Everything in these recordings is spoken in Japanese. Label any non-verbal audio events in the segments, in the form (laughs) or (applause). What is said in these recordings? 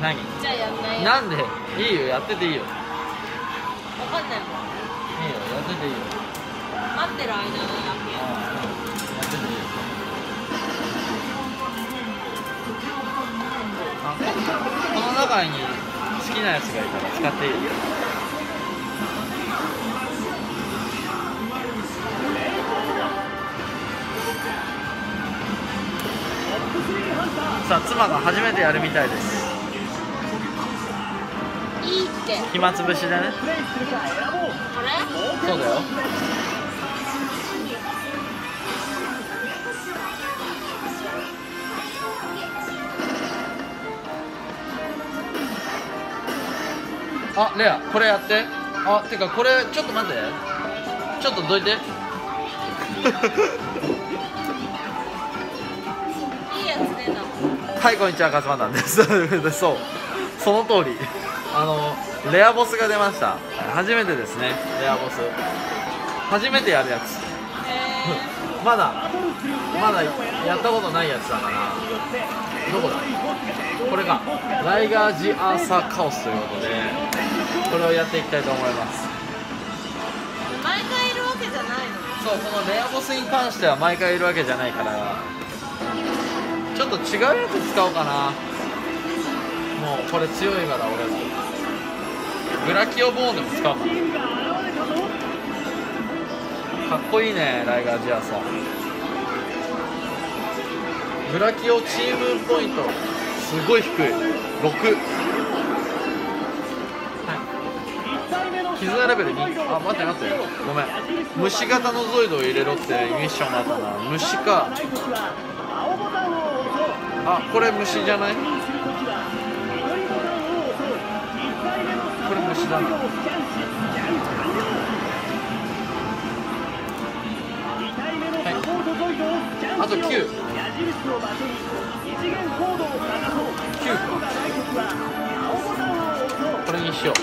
何？じゃあやんないよ。なんで？いいよやってていいよ。いいよわかんないもん。やってていいよ。待ってる間にややってていいよ。この中に好きなやつがいたら使っていいよ。さあ妻が初めてやるみたいですけ。暇つぶしでね。これ？そうだよ。あレアこれやって。あてかこれちょっと待って。ちょっとどいて。はいこんにちは勝間なんです。(laughs) そうその通り。あのレアボスが出ました。初めてですね。レアボス。初めてやるやつ。へまだまだやったことないやつだから。どこだ？これか。ライガージアーサーカオスということでこれをやっていきたいと思います。ー毎回いるわけじゃないの？そうこのレアボスに関しては毎回いるわけじゃないから。ちょっと違うやつ使おうかな。もうこれ強いから俺グラキオボーンでも使うかかっこいいねライガージアーサーグラキオチームポイントすごい低い。6絆レベル2あ待って待って。ごめん。虫型のゾイドを入れろってミッションがあったな。虫か。あこれ虫じゃない？これ虫だなあと9 9これにしよう。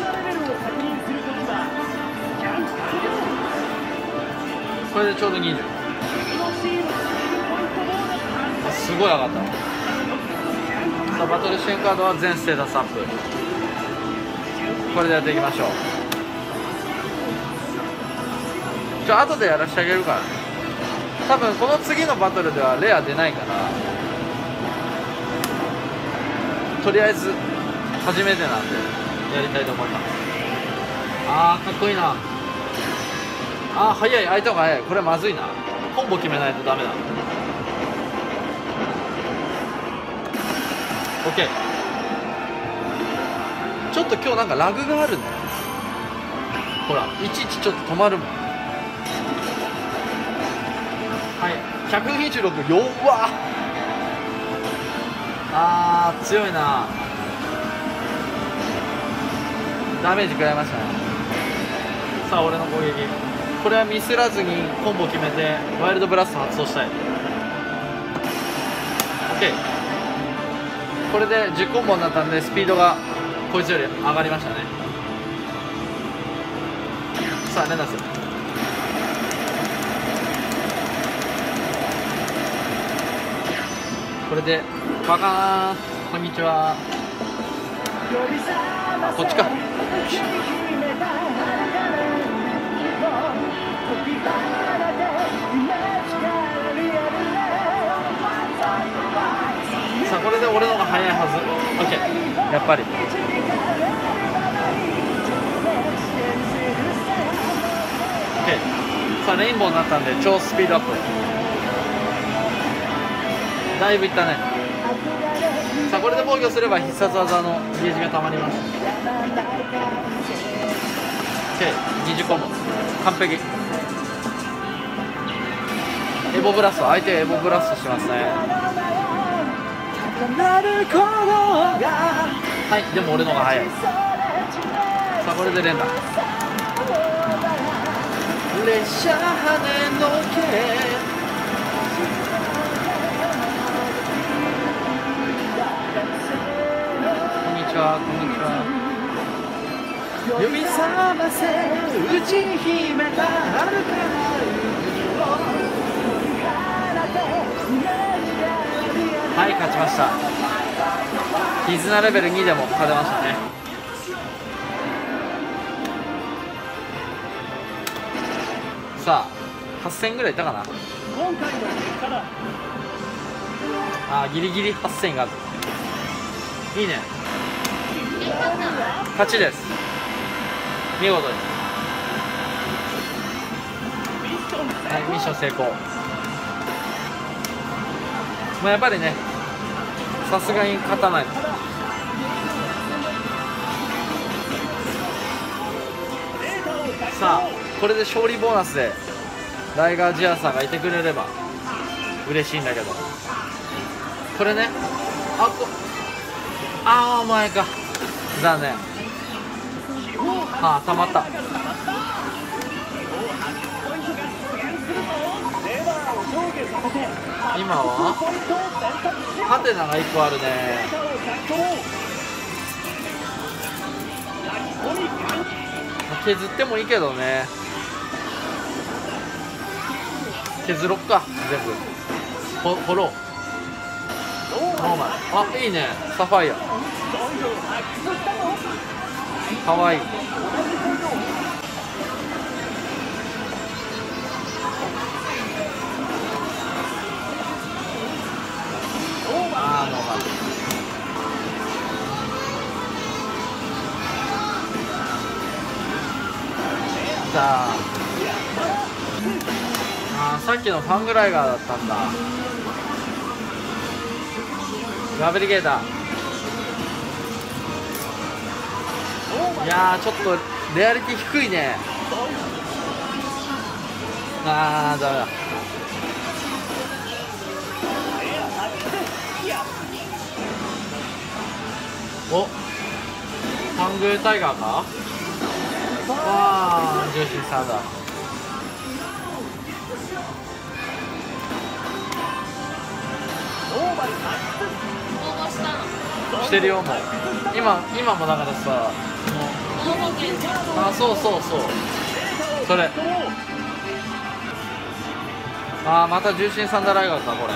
これでちょうど20すごい上がった。さあバトル支援カードは全ステータスアップ。これでやっていきましょう。じゃあ後でやらせてあげるから。多分この次のバトルではレア出ないから。とりあえず初めてなんでやりたいと思います。あーかっこいいな。あー早い。相手が早い。これまずいな。コンボ決めないとダメだ OK ちょっと今日なんかラグがあるねほらいちいちちょっと止まるもん。はい126弱っあー強いな。ダメージ食らいましたね。さあ俺の攻撃。これはミスらずにコンボ決めてワイルドブラスト発動したい。OK これで10コンボになったんでスピードがこいつより上がりましたね。さあレナス。これでバカーンこんにちは。こっちか。さあこれで俺の方が早いはず。OK やっぱり。さあレインボーになったんで超スピードアップ。だいぶいったね。さあこれで防御すれば必殺技のゲージがたまります。OK 20コンボ。完璧。エボブラスト相手エボブラストしますね。はいでも俺の方が早い。さあこれで連打。列車跳ねのけこんにちはこんにちは。指覚ませ打ち秘めた遥かな海をはい勝ちました。絆レベル2でも勝てましたね。さあ8000ぐらいいったかな。今回のあギリギリ8000がある。いいね。勝ちです。見事にミッションはいミッション成功。まあやっぱりねさすがに勝たない。さあ。これで勝利ボーナスでライガージアさんがいてくれれば嬉しいんだけど。これねあこあーお前か。残念あーたまった。今は？ハテナが1個あるね。削ってもいいけどね。削ろっか全部。ほ掘ろう。ノーマルあいいね。サファイア。かわいいあーノーマルじゃあさっきのファングライガーだったんだ。ガブリゲーター。いやーちょっとレアリティ低いね。あーダメだ。お。ファングタイガーか？わあ重心さんだ。してるよもう。今今もだからさあそうそうそう。それ。あーまた重心サンダーライガーかこれ。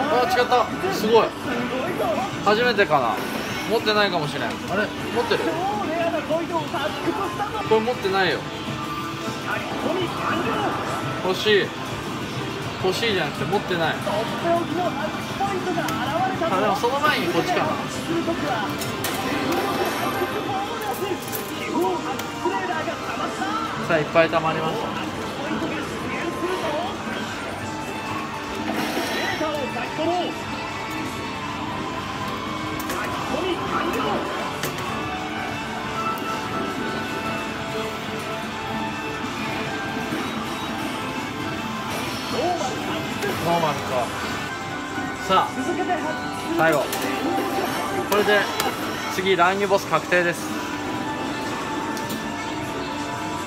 あ違った。すごい。初めてかな。持ってないかもしれん。あれ？持ってる？これ持ってないよ。欲しい。欲しいじゃなくて持ってない。ポイントが現れたぞあでもその前にこっちかな。さあいっぱい溜まりました。ねさあ最後。これで次乱入ボス確定です。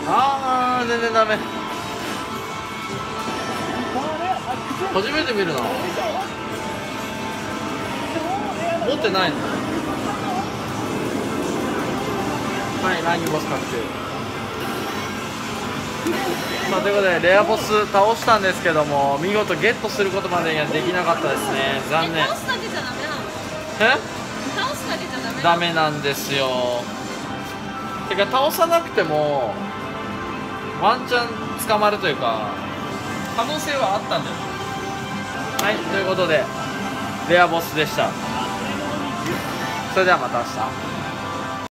あー全然ダメ。初めて見るな。持ってないの。はい乱入ボス確定。さ (laughs) あということでレアボス倒したんですけども見事ゲットすることまでにはできなかったですね。残念。え？倒すだけじゃダメなの？え倒すだけじゃダメダメなんですよ。てか倒さなくてもワンチャン捕まるというか可能性はあったんだよはいということでレアボスでした。それではまた明日